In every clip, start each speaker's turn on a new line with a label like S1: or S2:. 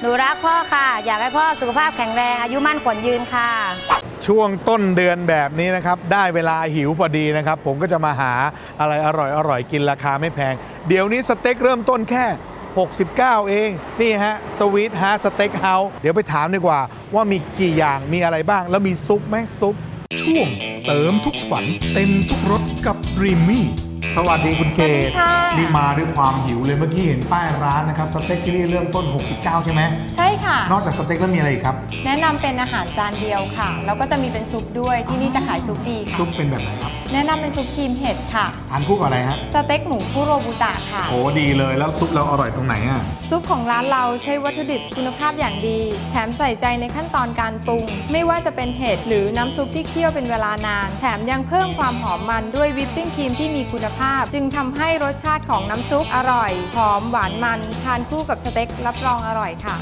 S1: หนูรักพ่อค่ะ อยากให้พ่อสุขภาพแข็งแรง อายุมั่นขวัญยืนค่ะ
S2: ช่วงต้นเดือนแบบนี้นะครับ ได้เวลาหิวพอดีนะครับ ผมก็จะมาหาอะไรอร่อยอร่อยกินราคาไม่แพง เดี๋ยวนี้สเต็กเริ่มต้นแค่ 69 เอง นี่ฮะ Sweetheart Steak House เดี๋ยวไปถามดีกว่า ว่ามีกี่อย่างมีอะไรบ้าง แล้วมีซุปไหมซุป
S3: ช่วงเติมทุกฝันเต็มทุกรสกับ Dreamy
S2: สวัสดีคุณเกศ
S4: ค่ะ
S2: นี่มาด้วยความหิวเลยเมื่อกี้เห็นป้ายร้านนะครับสเต็กที่นี่เริ่มต้น 69 ใช่ไหม
S4: ใช่ค่ะ
S2: นอกจากสเต็กแล้วมีอะไรอีกครับ
S4: แนะนำเป็นอาหารจานเดียวค่ะ แล้วก็จะมีเป็นซุปด้วยที่นี่จะขายซุปดีค่ะ
S2: ซุปเป็นแบบไหนครับ
S4: แนะนำเป็นซุปครีมเห็ดค่ะ
S2: ทานคู่กับอะไรฮะ
S4: สเต็กหมูคุโรบุตะค่ะ
S2: โอ้ดีเลยแล้วซุปเราอร่อยตรงไหนอะ
S4: ซุปของร้านเราใช้วัตถุดิบคุณภาพอย่างดี แถมใส่ใจในขั้นตอนการปรุง ไม่ว่าจะเป็นเห็ดหรือน้ำซุปที่เคี่ยวเป็นเวลานาน แถมยังเพิ่มความหอมมันด้วยวิปปิ้งครีมที่มีคุณภาพ จึงทำให้รสชาติของน้ำซุปอร่อย หอมหวานมัน ทานคู่กับสเต็กรับรองอร่อยค่ะ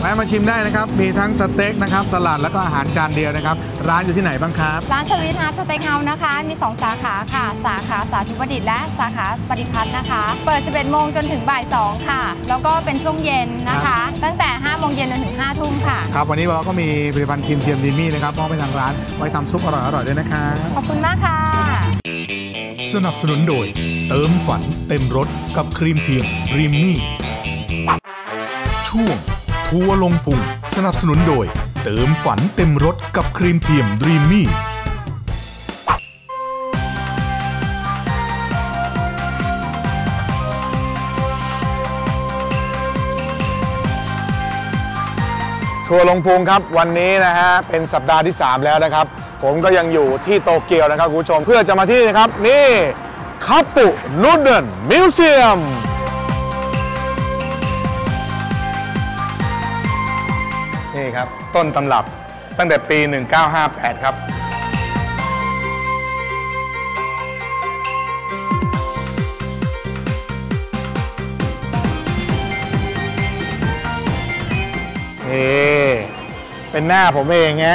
S2: แวะมาชิมได้นะครับ มีทั้งสเต็กนะครับสลัดแล้วก็อาหารจานเดียวนะครับ ร้านอยู่ที่ไหนบ้างครับ
S4: ร้าน Sweetheart Steak House นะคะ มี 2 สาขาค่ะ สาขาสาธุประดิษฐ์และสาขาประดิพัทธ์นะคะ เปิด 11 โมงจนถึงบ่าย 2 ค่ะ แล้วก็เป็นช่วงเย็นนะคะ ตั้งแต่ 5 โมงเย็นจนถึง 5 ทุ่มค่ะ
S2: ครับ วันนี้เราก็มีผลิตภัณฑ์ครีมเทียม Dreamy นะครับมอบให้ทางร้านไว้ทำซุปอร่อยๆด้วยนะครับ
S4: ขอบคุณมากค่ะ
S3: สนับสนุนโดย เติมฝันเต็มรสกับครีมเทียม Dreamy ช่วง ทัวร์ลงพุงสนับสนุนโดย เติมฝันเต็มรสกับครีมเทียม Dreamy
S2: ทัวร์ลงพุงครับวันนี้นะฮะเป็นสัปดาห์ที่ 3 แล้วนะครับ ผมก็ยังอยู่ที่โตเกียวนะครับคุณผู้ชมเพื่อจะมาที่นี่นะครับ นี่คาปุนูเดิลมิวเซียมนี่ครับ ต้นตำรับตั้งแต่ปี 1958 ครับนี่เป็นหน้าผมเองไง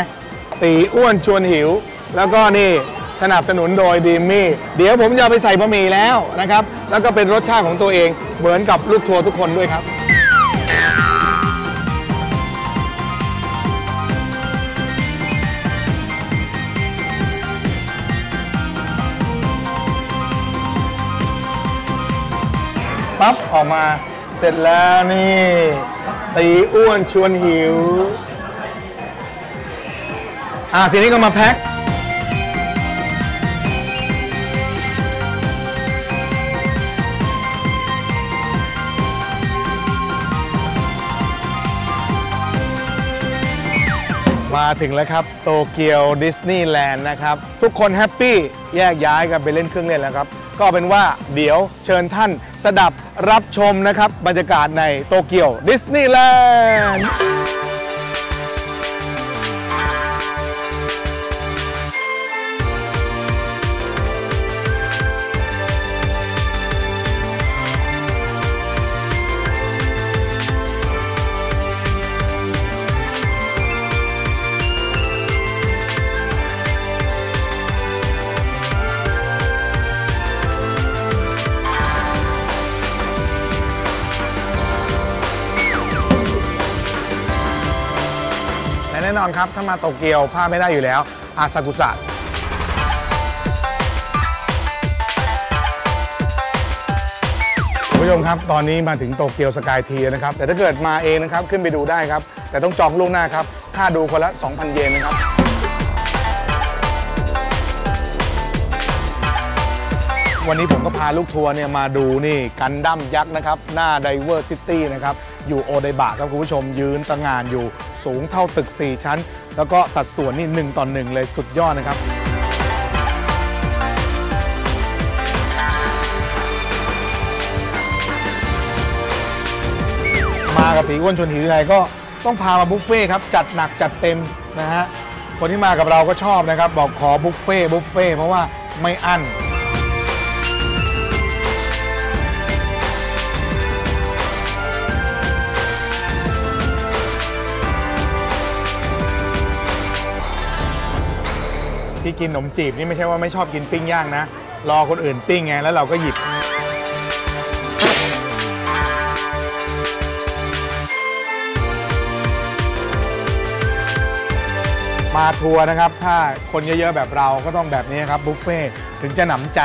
S2: ตีอ้วนชวนหิว แล้วก็นี่สนับสนุนโดยดีมี่เดี๋ยวผมจะไปใส่บะหมี่แล้วนะครับ แล้วก็เป็นรสชาติของตัวเอง เหมือนกับลูกทัวร์ทุกคนด้วยครับ ปั๊บออกมาเสร็จแล้วนี่ ตีอ้วนชวนหิว อ่าทีนี้ก็มาแพ็คมาถึงแล้วครับ โตเกียวดิสนีย์แลนด์นะครับ ทุกคนแฮปปี้แยกย้ายกันไปเล่นเครื่องเล่นแล้วครับ ก็เป็นว่าเดี๋ยวเชิญท่านสดับรับชมนะครับ บรรยากาศในโตเกียวดิสนีย์แลนด์ น่นอนครับ ถ้ามาโตเกียวพลาดไม่ได้อยู่แล้ว อาซากุสะคุณผู้ชมครับ ตอนนี้มาถึงโตเกียวสกายทีนะครับ แต่ถ้าเกิดมาเองนะครับ ขึ้นไปดูได้ครับ แต่ต้องจองล่วงหน้าครับ ค่าดูคนละ 2,000 เยนนะครับ วันนี้ผมก็พาลูกทัวร์เนี่ยมาดูนี่กันดั้มยักษ์นะครับ หน้า Diversity นะครับ อยู่โอไดบะครับคุณผู้ชมยืนตระงานอยู่สูงเท่าตึก 4 ชั้น แล้วก็สัดส่วนนี่1ต่อ1เลยสุดยอดนะครับมากับตีอ้วนชวนหิวทีไรก็ต้องพามาบุฟเฟ่ต์ครับ จัดหนักจัดเต็มนะฮะคนที่มากับเราก็ชอบนะครับ บอกขอบุฟเฟ่ต์บุฟเฟ่ต์เพราะว่าไม่อั้น กินขนมจีบนี่ไม่ใช่ว่าไม่ชอบกินปิ้งย่างนะ รอคนอื่นปิ้งไงแล้วเราก็หยิบ มาทัวร์นะครับ ถ้าคนเยอะๆแบบเราก็ต้องแบบนี้ครับบุฟเฟ่ถึงจะหนำใจ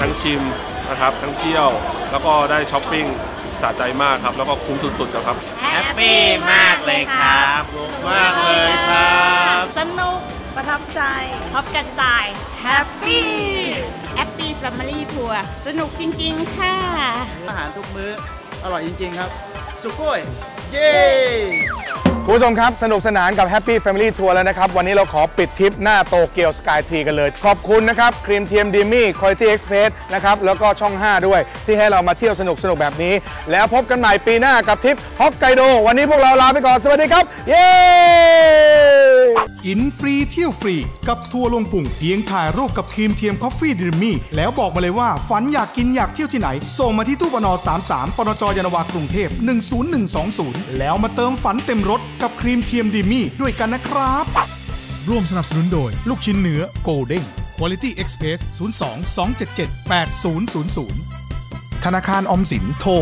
S5: ทั้งชิม นะครับ ทั้งเที่ยวแล้วก็ได้ช้อปปิ้งสะใจมากครับ แล้วก็คุ้มสุดๆครับ
S6: happy มากเลยครับมากเลยครับ
S7: สนุก ประทับใจชอบกันจ่าย happy Happy Family Tour สนุกจริงๆ ค่ะ
S6: อาหารทุกมื้อ อร่อยจริงๆครับ すごい เย้
S2: คุณผู้ชมครับ สนุกสนานกับ Happy Family Tour แล้วนะครับ วันนี้เราขอปิดทริปหน้าโตเกียว Skytree กันเลย ขอบคุณนะครับ ครีมเทียม Dreamy คุณ i t y Express นะครับ แล้วก็ช่อง 5 ด้วย ที่ให้เรามาเที่ยวสนุกสนุกแบบนี้ แล้วพบกันใหม่ปีหน้ากับทริปฮอกไกโด วันนี้พวกเราลาไปก่อน สวัสดีครับ เย้
S3: กินฟรีเที่ยวฟรี กับทัวร์ลงพุงเพียงถ่ายรูปกับครีมเทียม Coffee Dreamy แล้วบอกมาเลยว่าฝันอยากกินอยากเที่ยวที่ไหน ส่งมาที่ตู้ปณ. 33ปณจ.ยานนาวากรุงเทพ 10120 แล้วมาเติมฝันเต็มรสกับครีมเทียม Dreamy ด้วยกันนะครับ ร่วมสนับสนุนโดย ลูกชิ้นเนื้อโกลเด้ง Quality Express 02 277 8000 ธนาคารออมสินโทร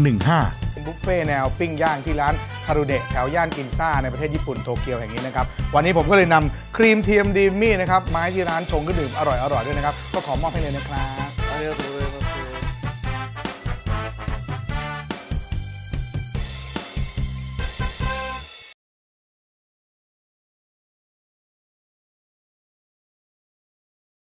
S3: 1115
S2: เป็นบุฟเฟ่แนวปิ้งย่างที่ร้านารุเดะแถวย่านกินซ่าในประเทศญี่ปุ่นโตเกียวแห่งนี้นะครับ วันนี้ผมก็เลยนำครีมเทียมดีมี่นะครับมาให้ที่ร้านชงก็ดื่มอร่อยๆด้วยนะครับ ก็ขอมอบให้เลยนะครับ